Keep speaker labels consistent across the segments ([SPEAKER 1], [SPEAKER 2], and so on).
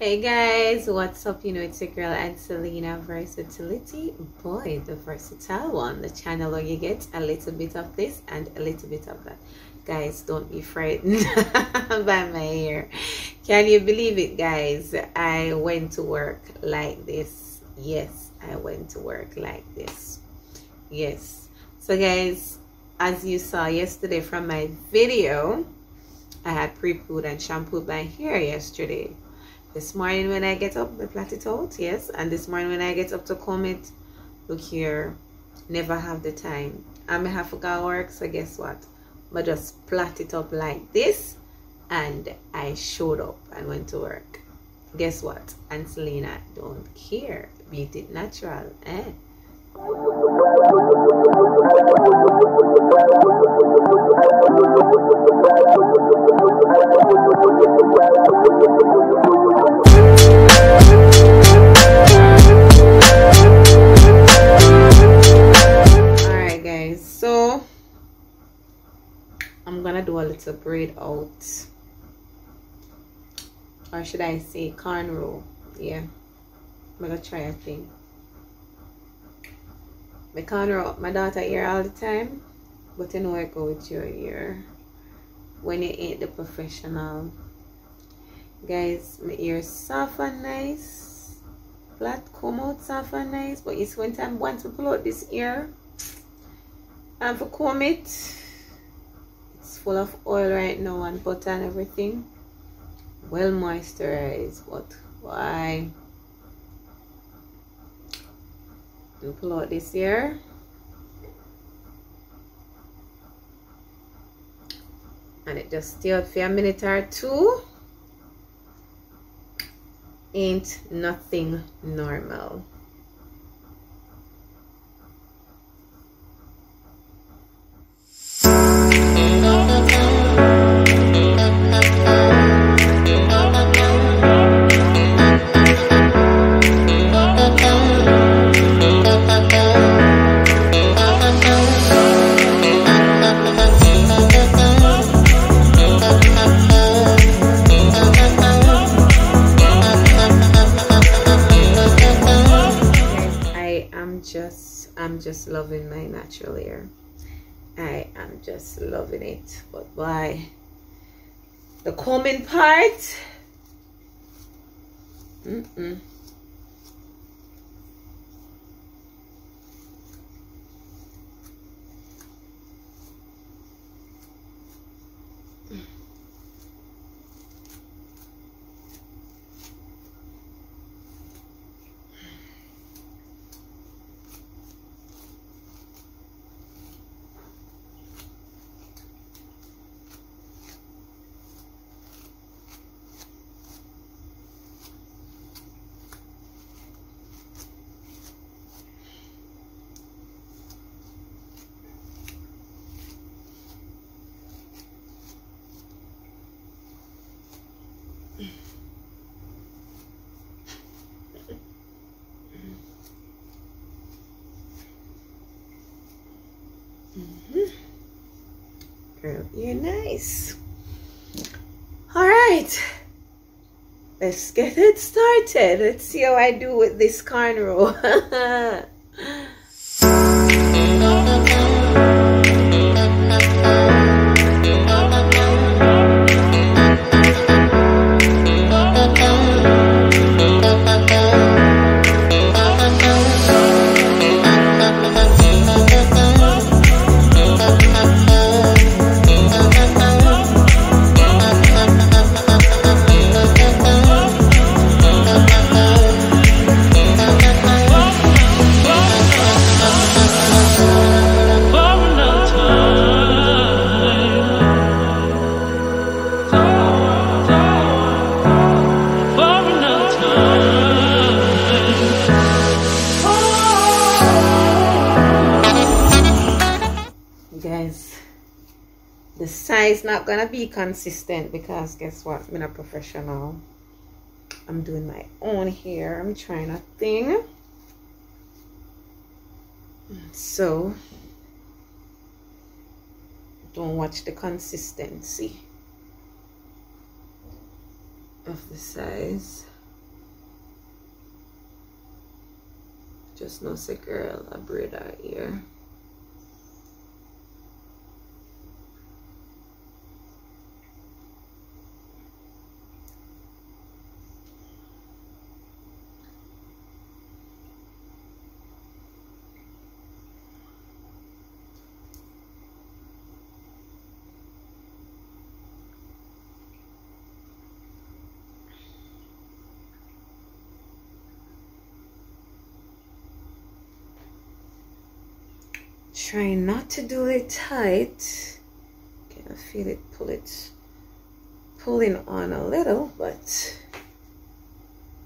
[SPEAKER 1] Hey guys, what's up? You know, it's your girl Ancelena Versatility. Boyd, the versatile one, the channel where you get a little bit of this and a little bit of that. Guys, don't be frightened by my hair. Can you believe it, guys? I went to work like this. Yes, I went to work like this. Yes. So, guys, as you saw yesterday from my video, I had pre-pooed and shampooed my hair yesterday this morning when I get up, I plait it out, yes. And this morning when I get up to comb it, look here, never have the time. I may have to go work, so guess what? But just plait it up like this, and I showed up and went to work. Guess what? Ancelena don't care. Beat it natural, eh? To braid out or should I say cornrow yeah. I'm gonna try a thing. My cornrow my daughter here all the time but you know I go with your ear when you ain't the professional. Guys my ear soft and nice. Flat come out soft and nice but it's when time once we pull out this ear and for comb it full of oil right? Now and butter and everything. Well moisturized but why? And pull out this here. And it just stay out for a minute or two. Ain't nothing normal I'm just loving my natural hair. I am just loving it. But why? The combing part. Mm -mm. Girl, you're. All right. Let's get it started. Let's see how I do with this cornrow. the size not gonna be consistent because guess what? I'm a professional. I'm doing my own hair. I'm trying a thing. So don't watch the consistency of the size. Just no say girl a braid out here. Trying not to do it tight. Okay I feel it pull it pulling on a little but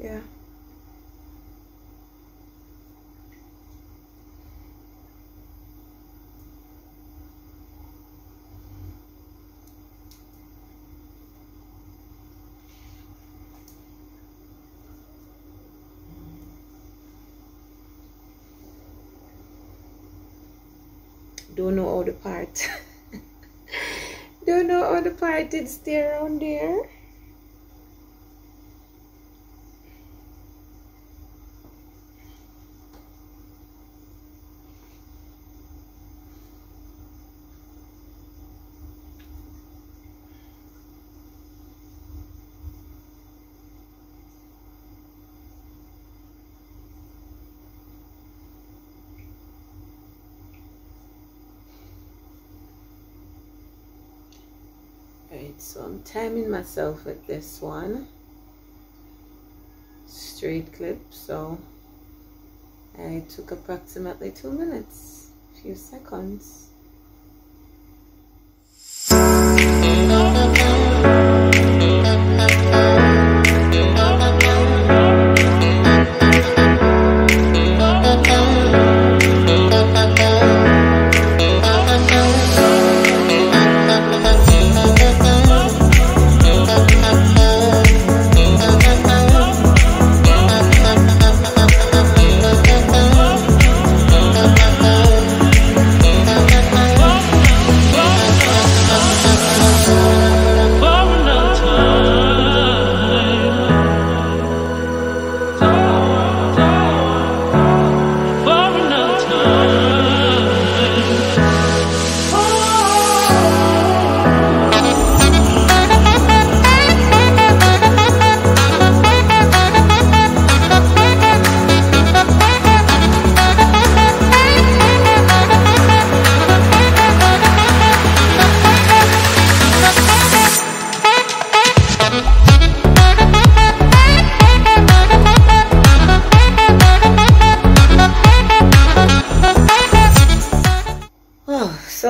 [SPEAKER 1] yeah don't know all the parts. Don't know all the parts did stay around there right so I'm timing myself with this one. Straight clip so I took approximately two minutes a few seconds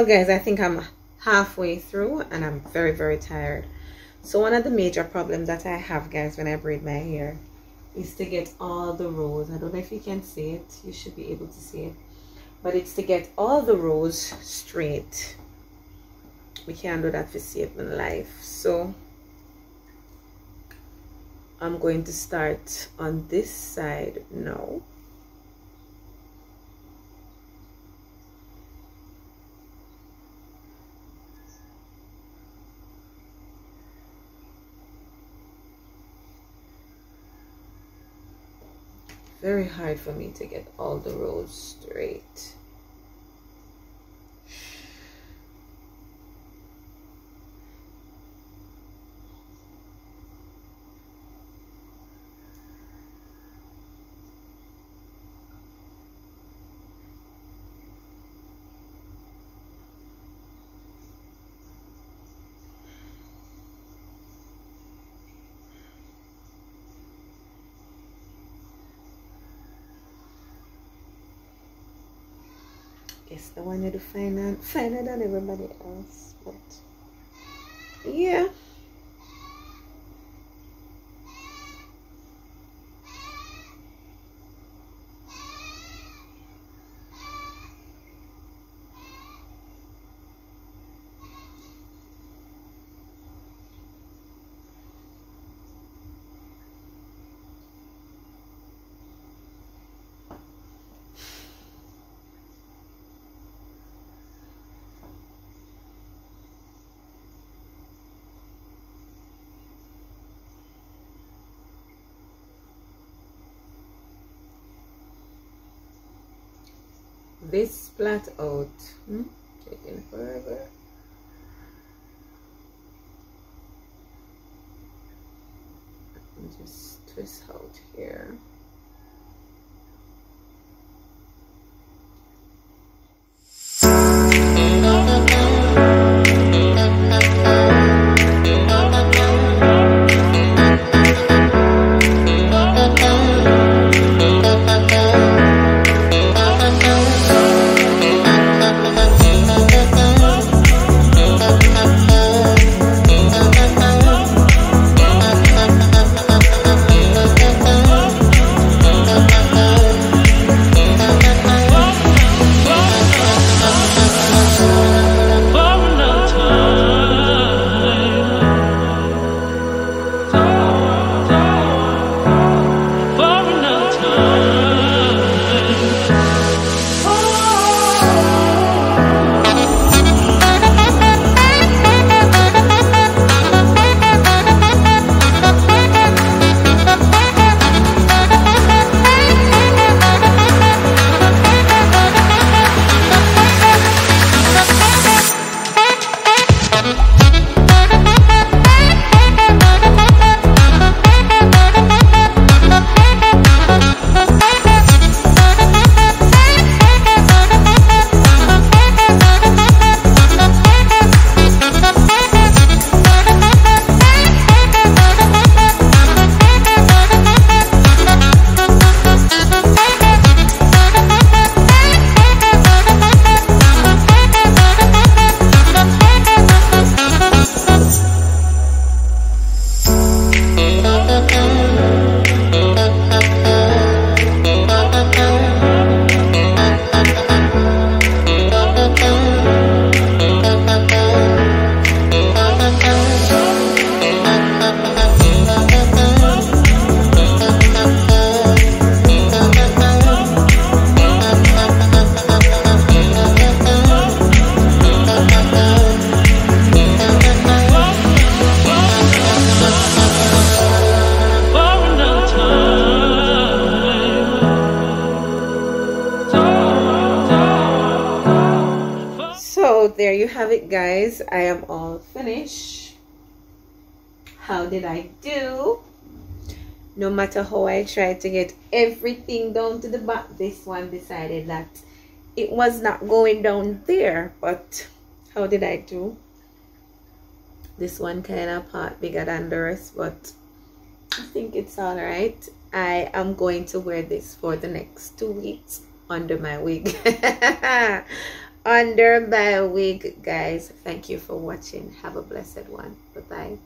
[SPEAKER 1] so guys i think i'm halfway through and i'm very very tired. So one of the major problems that i have guys when i braid my hair is to get all the rows i don't know if you can see it. You should be able to see it. But it's to get all the rows straight. We can't do that for saving life. So i'm going to start on this side now very hard for me to get all the rows straight. Guess the one to find out finer than everybody else but yeah this flat out hmm? taking forever just twist out here have it guys. I am all finished. How did i do? No matter how i tried to get everything down to the back this one decided that it was not going down there but how did i do? This one kind of part bigger than the rest but i think it's all right. I am going to wear this for the next two weeks under my wig under my wig guys. Thank you for watching. Have a blessed one. Bye bye